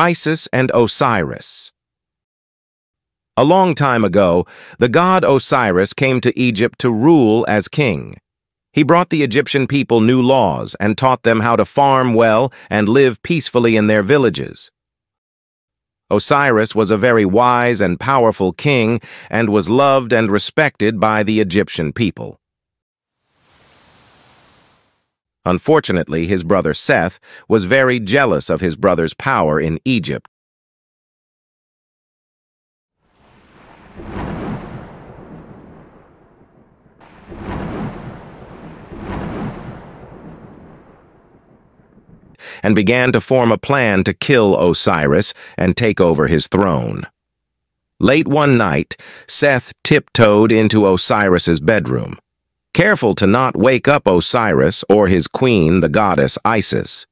Isis and Osiris A long time ago, the god Osiris came to Egypt to rule as king. He brought the Egyptian people new laws and taught them how to farm well and live peacefully in their villages. Osiris was a very wise and powerful king and was loved and respected by the Egyptian people. Unfortunately, his brother Seth was very jealous of his brother's power in Egypt. and began to form a plan to kill Osiris and take over his throne. Late one night, Seth tiptoed into Osiris's bedroom careful to not wake up Osiris or his queen, the goddess Isis.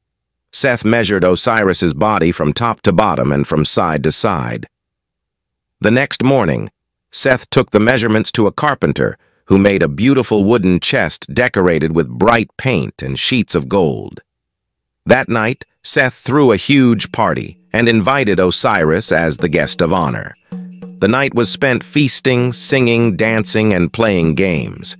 Seth measured Osiris's body from top to bottom and from side to side. The next morning, Seth took the measurements to a carpenter who made a beautiful wooden chest decorated with bright paint and sheets of gold. That night, Seth threw a huge party and invited Osiris as the guest of honor. The night was spent feasting, singing, dancing, and playing games.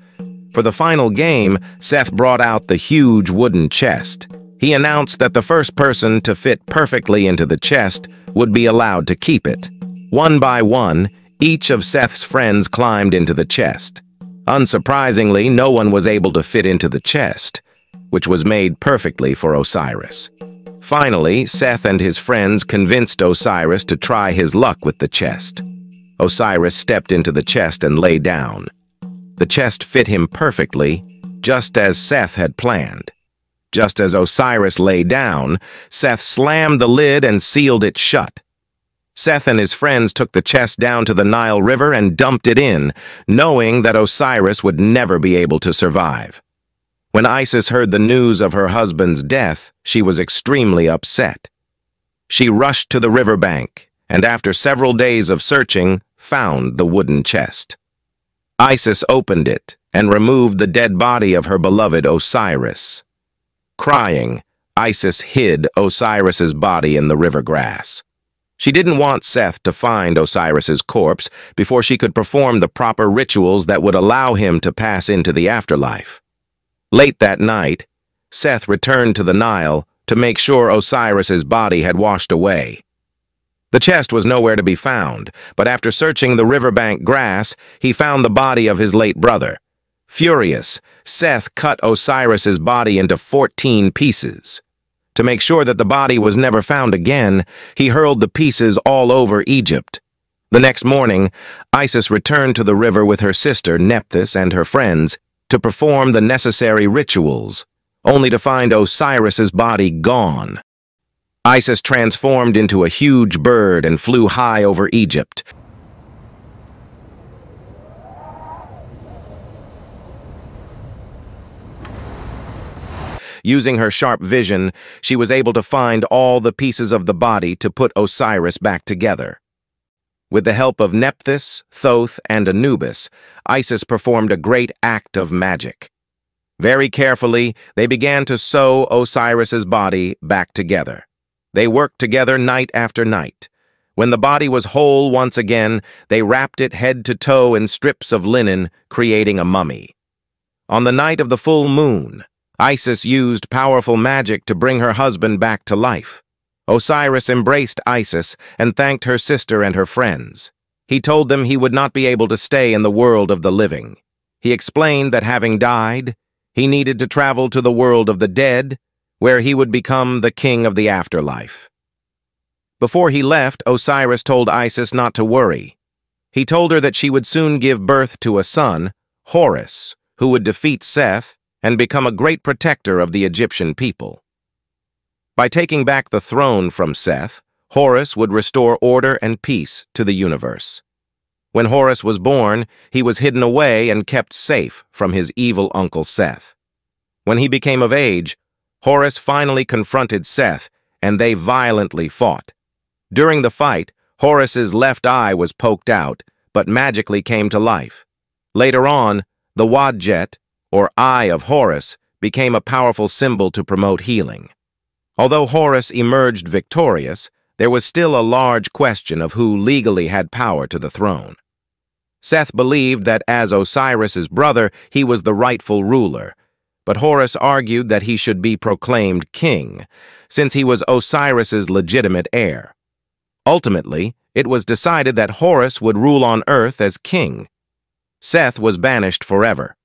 For the final game, Seth brought out the huge wooden chest. He announced that the first person to fit perfectly into the chest would be allowed to keep it. One by one, each of Seth's friends climbed into the chest. Unsurprisingly, no one was able to fit into the chest, which was made perfectly for Osiris. Finally, Seth and his friends convinced Osiris to try his luck with the chest. Osiris stepped into the chest and lay down. The chest fit him perfectly, just as Seth had planned. Just as Osiris lay down, Seth slammed the lid and sealed it shut. Seth and his friends took the chest down to the Nile River and dumped it in, knowing that Osiris would never be able to survive. When Isis heard the news of her husband's death, she was extremely upset. She rushed to the riverbank, and after several days of searching, found the wooden chest. Isis opened it and removed the dead body of her beloved Osiris. Crying, Isis hid Osiris's body in the river grass. She didn't want Seth to find Osiris's corpse before she could perform the proper rituals that would allow him to pass into the afterlife. Late that night, Seth returned to the Nile to make sure Osiris's body had washed away. The chest was nowhere to be found, but after searching the riverbank grass, he found the body of his late brother. Furious, Seth cut Osiris's body into 14 pieces. To make sure that the body was never found again, he hurled the pieces all over Egypt. The next morning, Isis returned to the river with her sister, Nephthys, and her friends to perform the necessary rituals, only to find Osiris's body gone. Isis transformed into a huge bird and flew high over Egypt. Using her sharp vision, she was able to find all the pieces of the body to put Osiris back together. With the help of Nephthys, Thoth, and Anubis, Isis performed a great act of magic. Very carefully, they began to sew Osiris's body back together. They worked together night after night. When the body was whole once again, they wrapped it head to toe in strips of linen, creating a mummy. On the night of the full moon, Isis used powerful magic to bring her husband back to life. Osiris embraced Isis and thanked her sister and her friends. He told them he would not be able to stay in the world of the living. He explained that having died, he needed to travel to the world of the dead where he would become the king of the afterlife. Before he left, Osiris told Isis not to worry. He told her that she would soon give birth to a son, Horus, who would defeat Seth and become a great protector of the Egyptian people. By taking back the throne from Seth, Horus would restore order and peace to the universe. When Horus was born, he was hidden away and kept safe from his evil uncle Seth. When he became of age, Horus finally confronted Seth, and they violently fought. During the fight, Horus's left eye was poked out, but magically came to life. Later on, the Wadjet, or Eye of Horus, became a powerful symbol to promote healing. Although Horus emerged victorious, there was still a large question of who legally had power to the throne. Seth believed that as Osiris's brother, he was the rightful ruler, but Horus argued that he should be proclaimed king, since he was Osiris's legitimate heir. Ultimately, it was decided that Horus would rule on earth as king. Seth was banished forever,